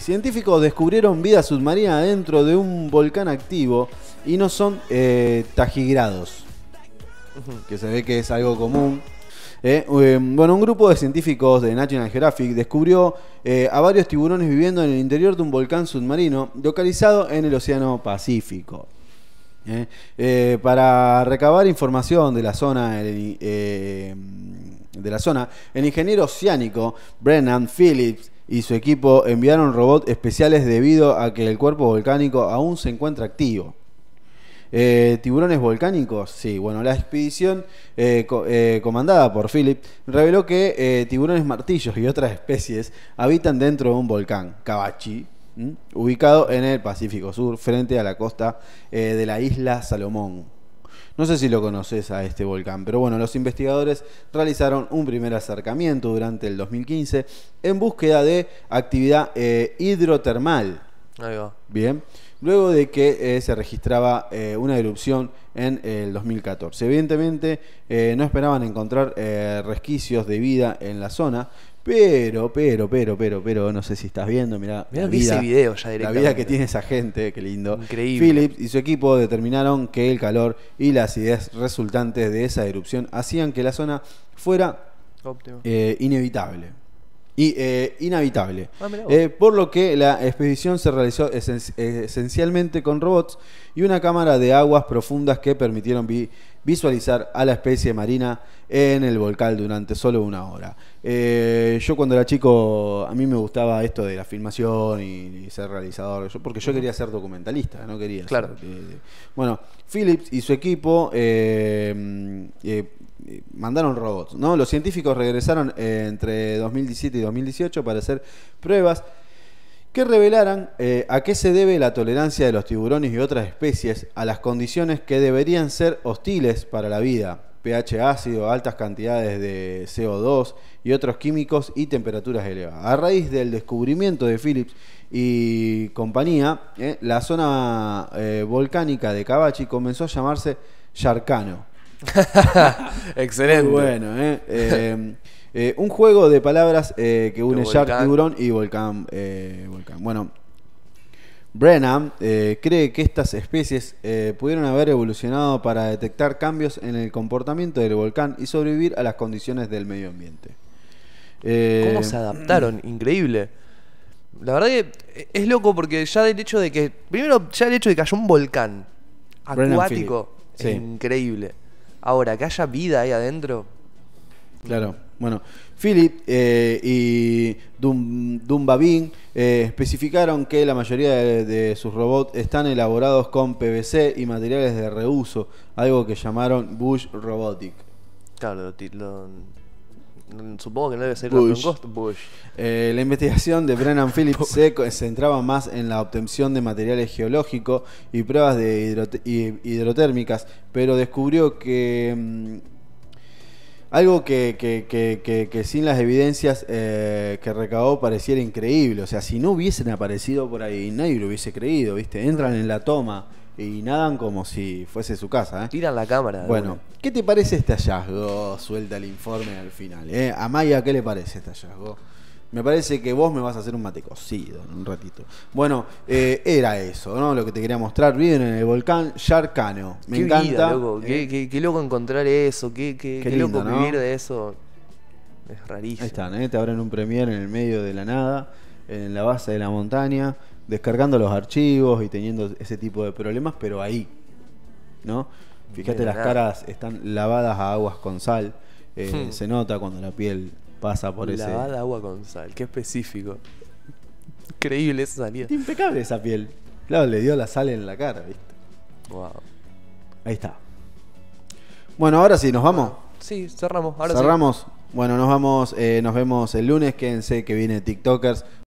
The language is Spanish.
Científicos descubrieron vida submarina dentro de un volcán activo y no son eh, tajigrados, que se ve que es algo común. Eh, eh, bueno, un grupo de científicos de National Geographic descubrió eh, a varios tiburones viviendo en el interior de un volcán submarino localizado en el Océano Pacífico. Eh, para recabar información de la zona, el, de la zona, el ingeniero oceánico Brennan Phillips y su equipo enviaron robots especiales debido a que el cuerpo volcánico aún se encuentra activo. Eh, ¿Tiburones volcánicos? Sí, bueno, la expedición eh, eh, comandada por Philip reveló que tiburones martillos y otras especies habitan dentro de un volcán, Kabachi, ubicado en el Pacífico Sur, frente a la costa de la isla Salomón. No sé si lo conoces a este volcán, pero bueno, los investigadores realizaron un primer acercamiento durante el 2015 en búsqueda de actividad eh, hidrotermal. Ahí va. Bien. Luego de que eh, se registraba eh, una erupción en el 2014. Evidentemente no esperaban encontrar resquicios de vida en la zona, pero, pero, pero, pero, pero, no sé si estás viendo, mirá, Mirá, la vi ese video ya la directamente. vida que tiene esa gente, qué lindo. Increíble. Phillips y su equipo determinaron que el calor y la acidez resultantes de esa erupción hacían que la zona fuera eh, inevitable. Y, eh, inhabitable. Ah. Eh, por lo que la expedición se realizó esen- esencialmente con robots y una cámara de aguas profundas que permitieron vi- visualizar a la especie marina en el volcán durante solo una hora. Eh, yo cuando era chico, a mí me gustaba esto de la filmación y, y ser realizador, yo- porque yo quería ser documentalista, no quería ser, Claro. bueno, Phillips y su equipo eh, eh, mandaron robots, ¿no? Los científicos regresaron eh, entre 2017 y 2018 para hacer pruebas que revelaran eh, a qué se debe la tolerancia de los tiburones y otras especies a las condiciones que deberían ser hostiles para la vida, pH ácido, altas cantidades de CO2 y otros químicos y temperaturas elevadas. A raíz del descubrimiento de Phillips y compañía, eh, la zona volcánica de Cabachi comenzó a llamarse Yarcano. Excelente. Muy bueno, ¿eh? Eh, eh, un juego de palabras eh, que une Shark, tiburón y volcán. eh, volcán. Bueno, Brennan eh, cree que estas especies eh, pudieron haber evolucionado para detectar cambios en el comportamiento del volcán y sobrevivir a las condiciones del medio ambiente. ¿Cómo se adaptaron? Increíble. La verdad que es loco porque ya el hecho de que. Primero, ya el hecho de que haya un volcán acuático es increíble. Ahora, que haya vida ahí adentro. Claro. Bueno, Philip eh, y Dum, Dumbabin eh, especificaron que la mayoría de, de sus robots están elaborados con PVC y materiales de reuso, algo que llamaron Bush Robotic. Claro, lo, supongo que no debe ser Bush. con costo. Bush. Eh, la investigación de Brennan Phillips se centraba más en la obtención de materiales geológicos y pruebas de hidrote- hidrotérmicas, pero descubrió que mm, algo que, que- que- que- que sin las evidencias eh, que recabó pareciera increíble. O sea, si no hubiesen aparecido por ahí, nadie lo hubiese creído, ¿viste? Entran en la toma y nadan como si fuese su casa, ¿eh? Tiran la cámara. Bueno. ¿qué te parece este hallazgo? Suelta el informe al final. ¿eh? A Maya, ¿qué le parece este hallazgo? Me parece que vos me vas a hacer un mate cocido en un ratito. Bueno, eh, era eso, ¿no? Lo que te quería mostrar. Viven en el volcán Yarcano. Me Qué encanta. vida, loco. ¿eh? Qué, qué- qué loco encontrar eso. Qué, loco vivir de eso. Es rarísimo. Ahí están, ¿eh? te abren un premier en el medio de la nada, en la base de la montaña, descargando los archivos y teniendo ese tipo de problemas, pero ahí, ¿no? Fíjate, las caras están lavadas a aguas con sal, eh, Hmm. se nota cuando la piel pasa por ese... Lavada agua con sal. Qué específico. Increíble esa salida. Impecable esa piel. Claro, le dio la sal en la cara, ¿viste? Wow. Ahí está. Bueno, ahora sí, nos vamos. Sí, cerramos. Ahora sí. Cerramos. Bueno, nos vamos, eh, nos vemos el lunes. Quédense que viene TikTokers